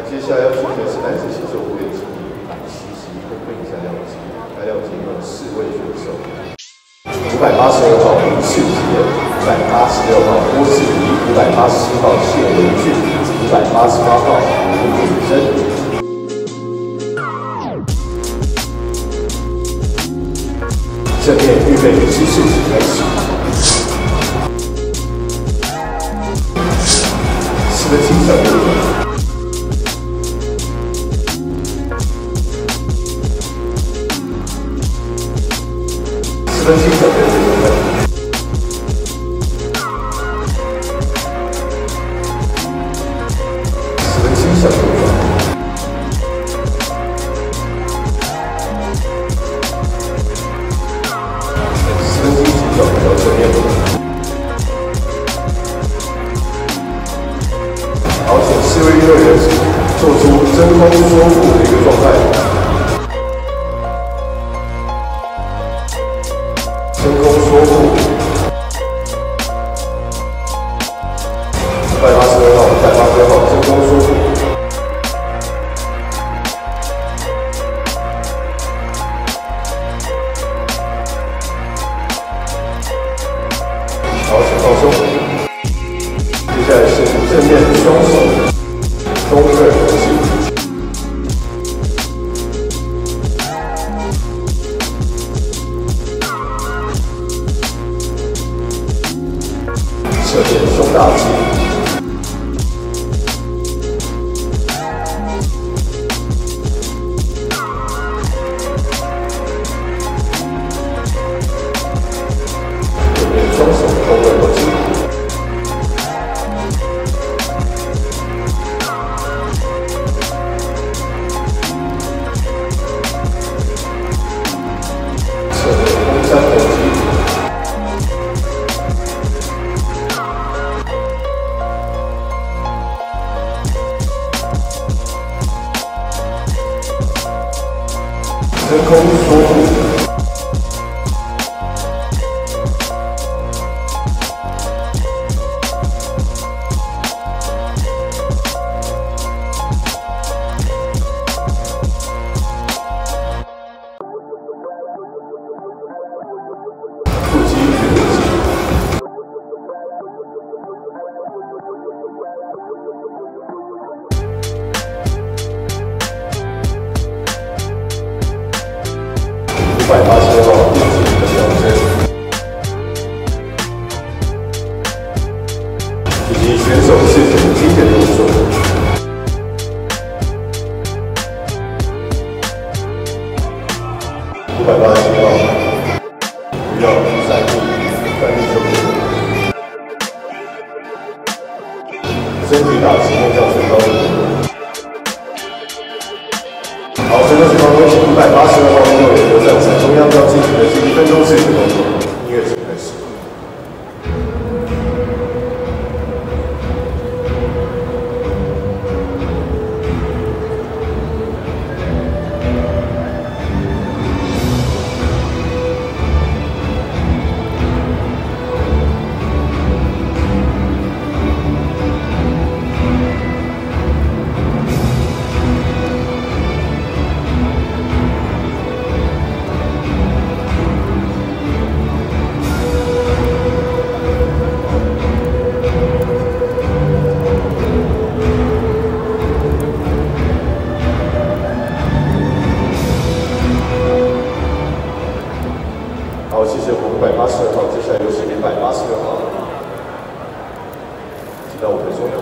那接下来要出的是男子新手五点七米，百七十一公分以下量级，该量级有四位选手：五百八十二号林世杰，五百八十六号郭世仪，五百八十七号谢文俊，五百八十八号吴炳生。正面预备姿势开始。四分清小步骤。四分清小步骤。四分清小步骤。四分清小步骤正面。好，请四位运动员做出真空缩腹的一个状态。真空缩腹。五百八十二号，五百八十二号，真空缩腹。好，请放松。接下来是正面双手中二及选手试选的经典动作。五百八十七号，不要在意翻力就可身体打直面向身高好，身高前方有请一百八十二号运动员留在舞台中央要进行的是一分钟式的动好，谢谢我们五百八十二号，接下来有请一百八十六号，请到我们中央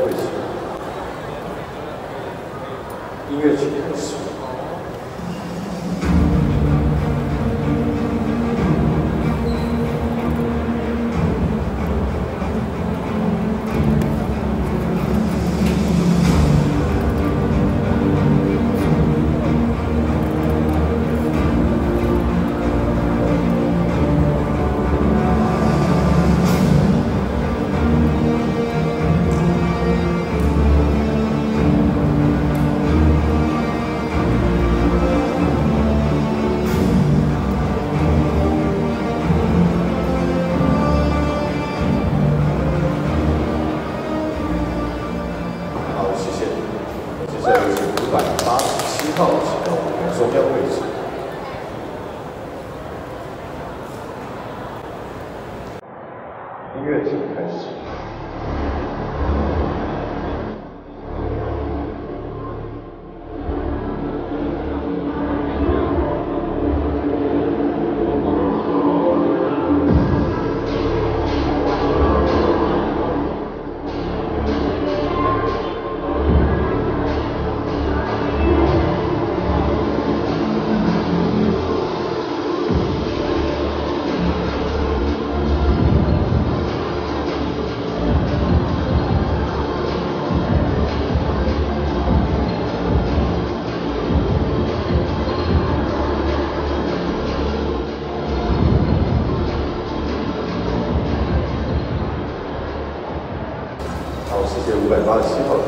在有请五百八十七号请到我们中央位置。谢谢五百八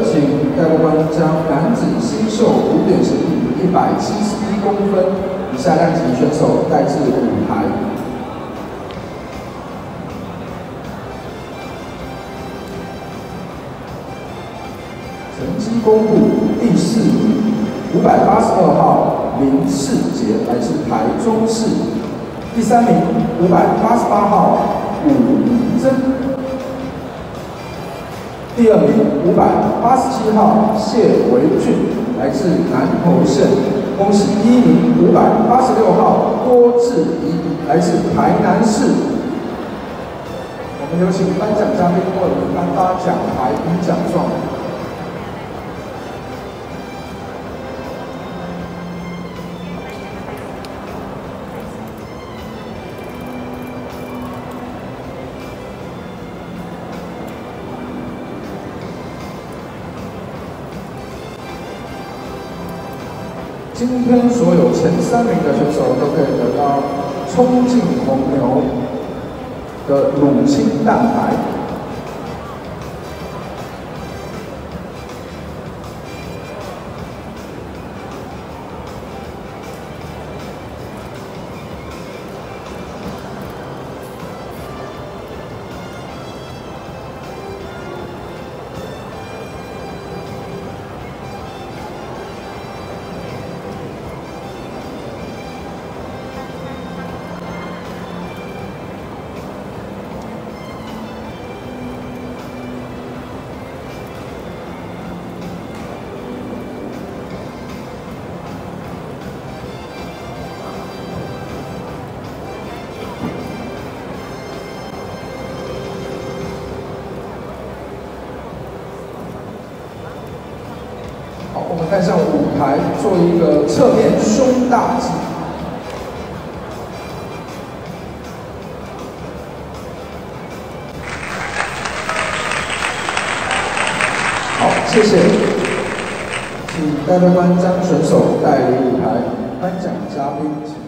接着，请戴官将男子新秀五点十米一百七十一公分以下量级选手带至舞台。成绩公布：第四名，五百八十二号。林世杰来自台中市，第三名五百八十八号武明珍，第二名五百八十七号谢维俊来自南投县，恭喜第一名五百八十六号郭志怡来自台南市。我们有请颁奖嘉宾为我们颁发奖牌与奖状。今天所有前三名的选手都可以得到冲劲红牛的乳清蛋白。带上舞台做一个侧面胸大肌。好，谢谢，请代表官将选手带领舞台，颁奖嘉宾。